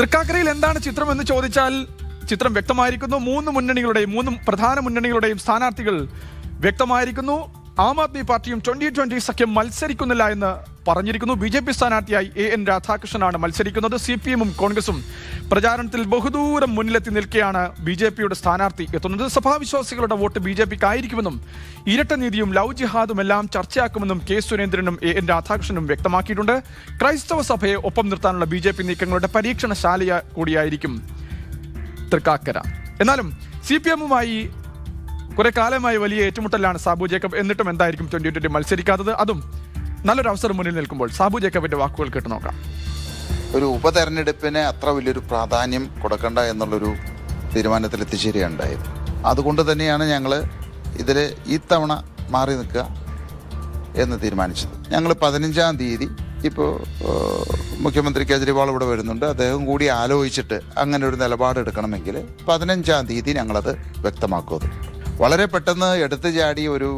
തൃക്കാക്കരയിൽ എന്താണ് ചിത്രം എന്ന് ചോദിച്ചാൽ ചിത്രം വ്യക്തമായിരിക്കുന്നു. മൂന്ന് മുന്നണികളുടെയും മൂന്ന് പ്രധാന മുന്നണികളുടെയും സ്ഥാനാർത്ഥികൾ വ്യക്തമായിരിക്കുന്നു. ആം ആദ്മി പാർട്ടിയും ട്വന്റി ട്വന്റി സഖ്യം മത്സരിക്കുന്നില്ല എന്ന് പറഞ്ഞിരിക്കുന്നു. ബി ജെ പി സ്ഥാനാർത്ഥിയായി എ എൻ രാധാകൃഷ്ണനാണ് മത്സരിക്കുന്നത്. സി പി എമ്മും കോൺഗ്രസും പ്രചാരണത്തിൽ ബഹുദൂരം മുന്നിലെത്തി നിൽക്കെയാണ് ബി ജെ പിയുടെ സ്ഥാനാർത്ഥി എത്തുന്നത്. സഭാവിശ്വാസികളുടെ വോട്ട് ബി ജെ പിക്ക് ആയിരിക്കുമെന്നും ഇരട്ട നീതിയും ലവ് ജിഹാദും എല്ലാം ചർച്ചയാക്കുമെന്നും കെ സുരേന്ദ്രനും എ എൻ രാധാകൃഷ്ണനും വ്യക്തമാക്കിയിട്ടുണ്ട്. ക്രൈസ്തവ സഭയെ ഒപ്പം നിർത്താനുള്ള ബി ജെ പി നീക്കങ്ങളുടെ പരീക്ഷണശാല കൂടിയായിരിക്കും തൃക്കാക്കര. എന്നാലും സി പി എമ്മുമായി കുറെ കാലമായി വലിയ ഏറ്റുമുട്ടലാണ് സാബു ജേക്കബ്. എന്നിട്ടും എന്തായിരിക്കും ട്വന്റി ട്വന്റി മത്സരിക്കാത്തത്? അതും നല്ലൊരു അവസരം മുന്നിൽ നിൽക്കുമ്പോൾ സാബു ജേക്കബിന്റെ വാക്കുകൾ കേട്ട് നോക്കാം. ഒരു ഉപതെരഞ്ഞെടുപ്പിന് അത്ര വലിയൊരു പ്രാധാന്യം കൊടുക്കണ്ട എന്നുള്ളൊരു തീരുമാനത്തിൽ എത്തിച്ചേരുകയുണ്ടായത് അതുകൊണ്ട് തന്നെയാണ് ഞങ്ങൾ ഇതിൽ ഈ തവണ മാറി നിൽക്കുക എന്ന് തീരുമാനിച്ചത്. ഞങ്ങൾ പതിനഞ്ചാം തീയതി ഇപ്പോൾ മുഖ്യമന്ത്രി കേജ്രിവാൾ ഇവിടെ വരുന്നുണ്ട്. അദ്ദേഹം കൂടി ആലോചിച്ചിട്ട് അങ്ങനെ ഒരു നിലപാടെടുക്കണമെങ്കിൽ പതിനഞ്ചാം തീയതി ഞങ്ങളത് വ്യക്തമാക്കുന്നത് വളരെ പെട്ടെന്ന് എടുത്തു ചാടി ഒരു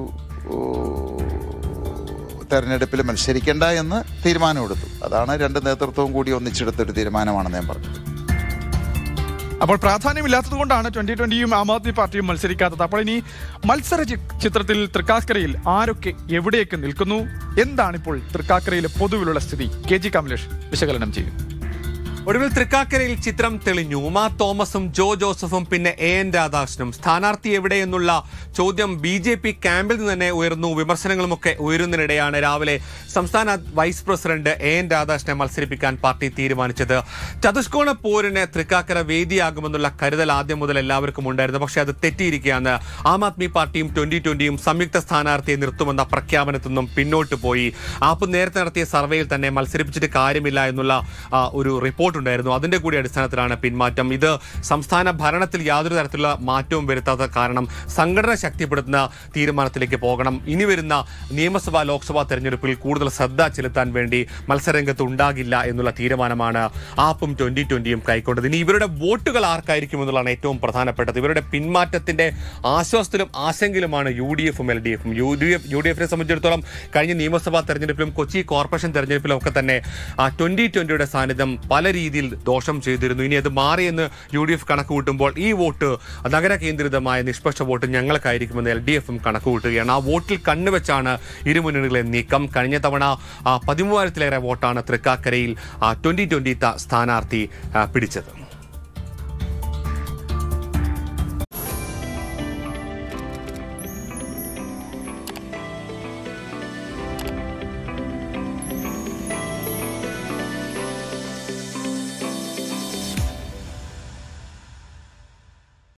തെരഞ്ഞെടുപ്പിൽ മത്സരിക്കേണ്ട എന്ന് തീരുമാനമെടുത്തു. അതാണ് രണ്ട് നേതൃത്വവും കൂടി ഒന്നിച്ചെടുത്തൊരു തീരുമാനമാണെന്ന് ഞാൻ പറഞ്ഞത് അപ്പോൾ പ്രാധാന്യമില്ലാത്തത് കൊണ്ടാണ് ട്വന്റി ട്വന്റിയും ആം ആദ്മി പാർട്ടിയും മത്സരിക്കാത്തത്. അപ്പോൾ ഇനി മത്സര ചിത്രത്തിൽ തൃക്കാക്കരയിൽ ആരൊക്കെ എവിടെയൊക്കെ നിൽക്കുന്നു? എന്താണിപ്പോൾ തൃക്കാക്കരയിലെ പൊതുവിലുള്ള സ്ഥിതി? കെ ജി കമലേഷ് വിശകലനം ചെയ്യും. ഒടുവിൽ തൃക്കാക്കരയിൽ ചിത്രം തെളിഞ്ഞു. ഉമാ തോമസും ജോ ജോസഫും പിന്നെ എ എൻ രാധാകൃഷ്ണനും. സ്ഥാനാർത്ഥി എവിടെയെന്നുള്ള ചോദ്യം ബി ജെ പി ക്യാമ്പിൽ നിന്ന് തന്നെ ഉയർന്നു. വിമർശനങ്ങളുമൊക്കെ ഉയരുന്നതിനിടെയാണ് രാവിലെ സംസ്ഥാന വൈസ് പ്രസിഡന്റ് എ എൻ രാധാകൃഷ്ണനെ മത്സരിപ്പിക്കാൻ പാർട്ടി തീരുമാനിച്ചത്. ചതുഷ്കോണ പോരിന് തൃക്കാക്കര വേദിയാകുമെന്നുള്ള കരുതൽ ആദ്യം മുതൽ എല്ലാവർക്കും ഉണ്ടായിരുന്നു. പക്ഷേ അത് തെറ്റിയിരിക്കുകയാണ്. ആം ആദ്മി പാർട്ടിയും ട്വന്റി ട്വന്റിയും സംയുക്ത സ്ഥാനാർത്ഥിയെ നിർത്തുമെന്ന പ്രഖ്യാപനത്തിൽ നിന്നും പിന്നോട്ട് പോയി. ആപ്പ് നേരത്തെ നടത്തിയ സർവേയിൽ തന്നെ മത്സരിപ്പിച്ചിട്ട് കാര്യമില്ല എന്നുള്ള ഒരു റിപ്പോർട്ട് ഉണ്ടായിരുന്നു അതിന്റെ കൂടി അടിസ്ഥാനത്തിലാണ് പിന്മാറ്റം. ഇത് സംസ്ഥാന ഭരണത്തിൽ യാതൊരു തരത്തിലുള്ള മാറ്റവും വരുത്താത്ത കാരണം സംഘടന ശക്തിപ്പെടുത്തുന്ന തീരുമാനത്തിലേക്ക് പോകണം. ഇനി വരുന്ന നിയമസഭാ ലോക്സഭാ തെരഞ്ഞെടുപ്പിൽ കൂടുതൽ ശ്രദ്ധ ചെലുത്താൻ വേണ്ടി മത്സരരംഗത്ത് ഉണ്ടാകില്ല എന്നുള്ള തീരുമാനമാണ് ആപ്പും ട്വന്റി ട്വന്റിയും കൈക്കൊണ്ടത്. ഇനി ഇവരുടെ വോട്ടുകൾ ആർക്കായിരിക്കും എന്നുള്ളതാണ് ഏറ്റവും പ്രധാനപ്പെട്ടത്. ഇവരുടെ പിന്മാറ്റത്തിന്റെ ആശ്വാസത്തിലും ആശങ്കയിലുമാണ് യു ഡി എഫും എൽ ഡി എഫും. U D F U D എഫിനെ സംബന്ധിച്ചിടത്തോളം കഴിഞ്ഞ നിയമസഭാ തെരഞ്ഞെടുപ്പിലും കൊച്ചി കോർപ്പറേഷൻ തെരഞ്ഞെടുപ്പിലും ഒക്കെ തന്നെ ട്വന്റി ട്വന്റിയുടെ സാന്നിധ്യം പല രീതിയിൽ ദോഷം ചെയ്തിരുന്നു. ഇനി അത് മാറിയെന്ന് യു ഡി എഫ് കണക്ക് കൂട്ടുമ്പോൾ ഈ വോട്ട് നഗര കേന്ദ്രിതമായ നിഷ്പക്ഷ വോട്ട് ഞങ്ങൾക്കായിരിക്കുമെന്ന് എൽ ഡി എഫും കണക്ക് കൂട്ടുകയാണ് ആ വോട്ടിൽ കണ്ണുവെച്ചാണ് ഇരുമുന്നണികളെ നീക്കം. കഴിഞ്ഞ തവണ പതിമൂവായിരത്തിലേറെ വോട്ടാണ് തൃക്കാക്കരയിൽ ട്വന്റി ട്വന്റി സ്ഥാനാർത്ഥി പിടിച്ചത്.